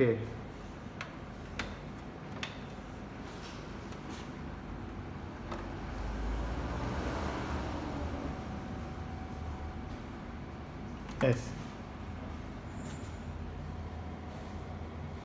Okay. Yes.